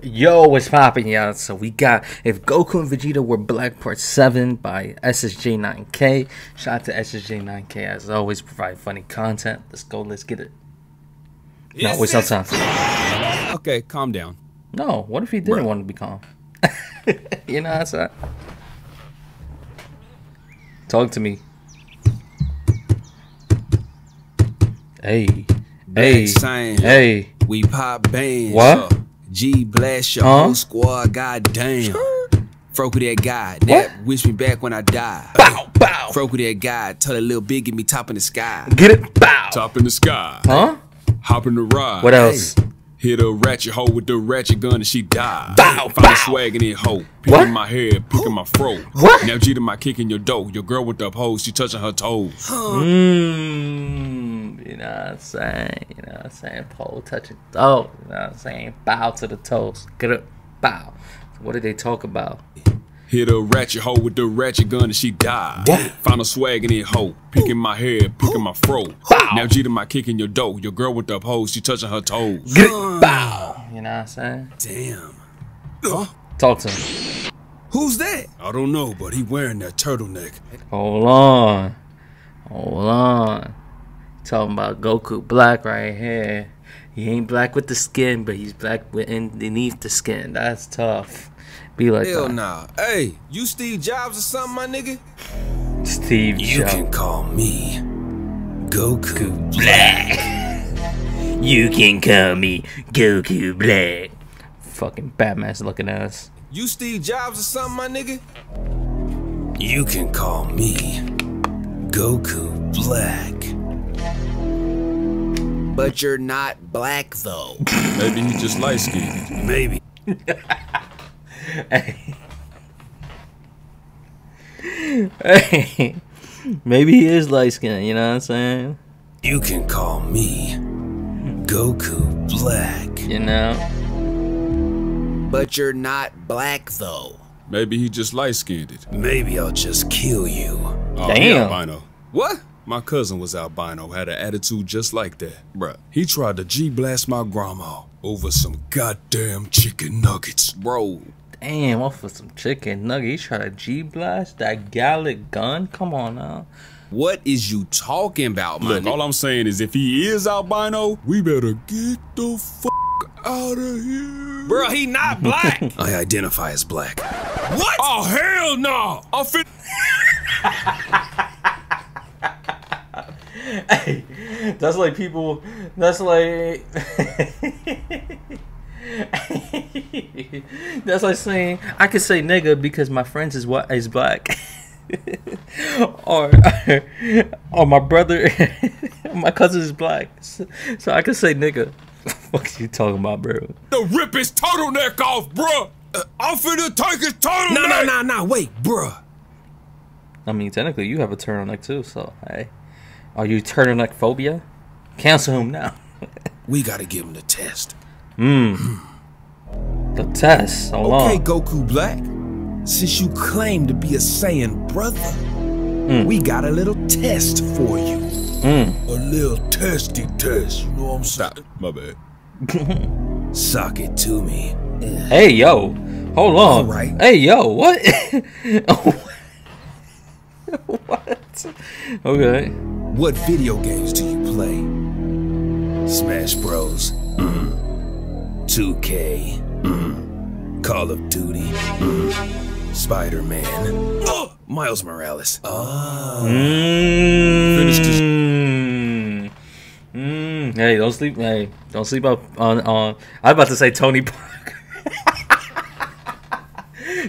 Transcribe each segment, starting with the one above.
Yo, what's poppin', y'all? So we got If Goku and Vegeta Were Black Part 7 by SSJ9K. Shout out to SSJ9K as always, provide funny content. Let's go, let's get it. No, waste no time. Okay, calm down. No, what if he didn't want to be calm? you know what I'm? Talk to me. Hey. Hey. Hey. We pop bands. What? Uh, G blast your Huh? whole squad, goddamn. Froke with that guy. That wish me back when I die. Bow, bow. Froke with that guy. Tell that little big get me top in the sky. Get it? Bow. Top in the sky. Huh? Hop in the ride. What else? Hit a ratchet hoe with the ratchet gun and she died. Bow, Find bow. a swag in it hoe. Picking my head, picking my fro. What? Now Jeter my kick in your dough. Your girl with the pose, she touching her toes. Mmm. You know what I'm saying? You know what I'm saying? Pole touching toe. You know what I'm saying? Bow to the toes. Get up. Bow. What did they talk about? Hit a ratchet hoe with the ratchet gun and she died. Find a swag in it hoe. Picking my head, picking my fro. Bow. Now Jeter my kick in your dough. Your girl with the pose, she touching her toes. Get it. Bow. You know what I'm saying? Damn. Huh? Talk to me. Who's that? I don't know, but he wearing that turtleneck. Hold on. Hold on. Talking about Goku Black right here. He ain't black with the skin, but he's black with underneath the skin. That's tough. Be like Hell that. nah. Hey, you Steve Jobs or something, my nigga? Steve Jobs. You can call me Goku. Black. you can call me Goku Black. Fucking Batman's looking ass. You Steve Jobs or something, my nigga? You can call me Goku Black. But you're not black though. Maybe he just light skinned. Maybe. Hey, maybe he is light skinned, you know what I'm saying? You can call me Goku Black. You know? But you're not black though. Maybe he just light skinned. it. Maybe I'll just kill you. Oh, he Damn. albino. What? My cousin was albino, had an attitude just like that. Bruh, he tried to G blast my grandma over some goddamn chicken nuggets. Bro, Damn, off of some chicken nugget. He tried to G blast that Galick Gun? Come on now. what is you talking about, my Look, all I'm saying is if he is albino, we better get the fuck out of here. Bro, he not black. I identify as black. What? Oh, hell no! I'm fin- Hey, that's like people. That's like. that's like saying I could say nigga because my friends is what is black. or, or my brother, my cousin is black, so, so I could say nigga. What you talking about, bro? to rip his turtleneck off, bruh! Uh, I'm finna take his turtleneck! No, no, no, no, wait, bruh. I mean, technically, you have a turtleneck too, so hey, are you turtleneck phobia? Cancel him now. We gotta give him the test. Mmm. the test. Hold Okay. Goku Black. Since you claim to be a Saiyan brother, we got a little test for you. Mm. A little testy test, you know what I'm saying? My bad. Suck it to me. Hey yo, hold on. All right. Hey yo, what? what? Okay. What video games do you play? Smash Bros. Mm. 2K. Mm. Call of Duty. Mm. Spider Man. Oh, Miles Morales. Oh. Finish this. Mm. Mm. Hey, don't sleep. Hey, don't sleep up on on. I am about to say Tony Parker.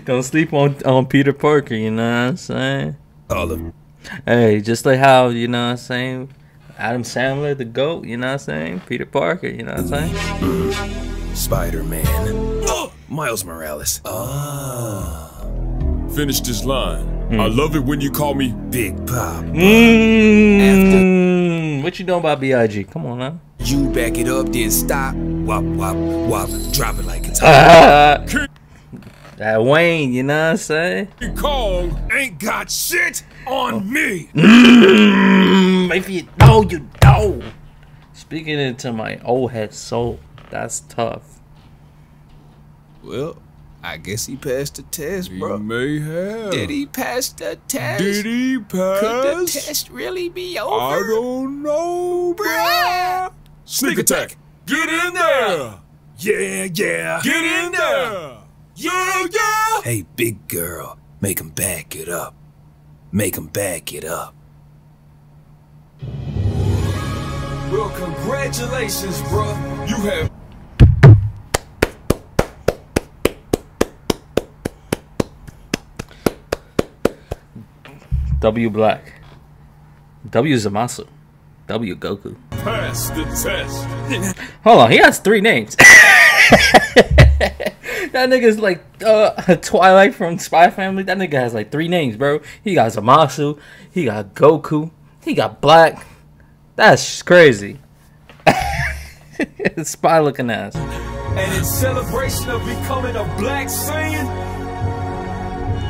don't sleep on on Peter Parker. You know what I'm saying? Call of Hey, just like how, you know what I'm saying? Adam Sandler, the GOAT, you know what I'm saying? Peter Parker, you know what I'm saying? Spider Man. Miles Morales. Oh. Finish this line. I love it when you call me. Big Pop. Mm, what you know about B.I.G.? Come on now. You back it up, then stop. Wop, wop, wop. Drop it like it's hot. Ah, King that Wayne, you know what I'm saying? Kong ain't got shit on me. Mm, if you know, you know. Speaking into my old head soul, that's tough. Well, I guess he passed the test, he bro. may have. Did he pass the test? Did he pass? Could the test really be over? I don't know, bruh. Sneak attack. Get in there. Yeah, yeah. Get in there. Yeah, yeah. Hey, big girl, make him back it up. Make him back it up. Well, congratulations, bruh. You have W Black. W Zamasu. W Goku. passed the test. Hold on, he has three names. that nigga's like uh, Twilight from Spy Family. That nigga has like three names, bro. He got Zamasu, he got Goku, he got Black. That's crazy. Spy looking ass. And in celebration of becoming a black Saiyan,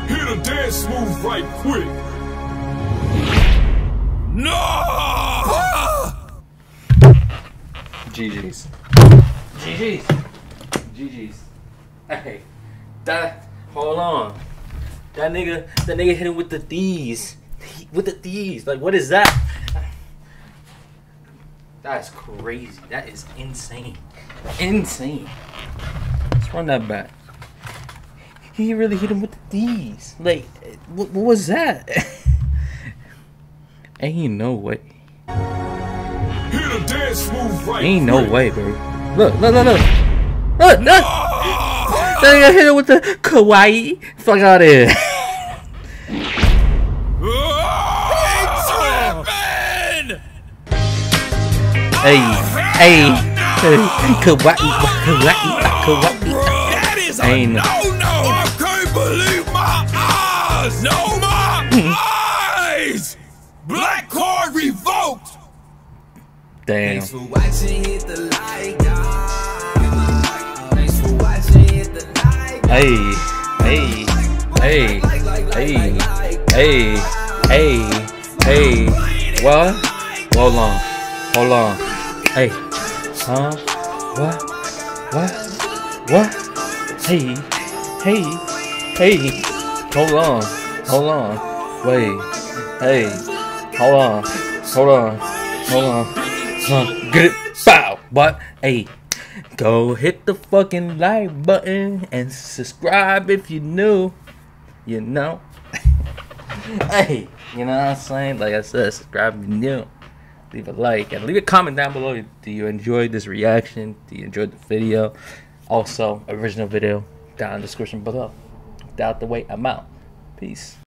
hit a dance move right quick. No! GG's. GG's. GG's. Hey, that. Hold on. That nigga. That nigga hit him with the D's. With the D's. Like, what is that? That's crazy. That is insane. Insane. Let's run that back. He really hit him with the D's. Like, what, what was that? Ain't no way. Hit a dance move right Ain't no way, bro. Look, look, look, look. Look, look. That nigga hit it with the kawaii. Fuck out of here. hey, hey. Kawaii, kawaii, kawaii. That is a no, no. I can't believe my eyes. No, my eyes. Black card revoked. Damn. Hey, hey, hey, hey, hey, hey, hey. What? Hold on, hold on. Hey, huh? What? What? What? Hey, hey, hey. Hold on, hold on. Wait. Hey, hold on, hold on, hold on. Huh? Get it? Bow. But hey. Go hit the fucking like button and subscribe if you new. You know? hey, you know what I'm saying? Like I said, subscribe if you new. Leave a like and leave a comment down below. Do you enjoy this reaction? Do you enjoy the video? Also, original video down in the description below. Without the wait, I'm out. Peace.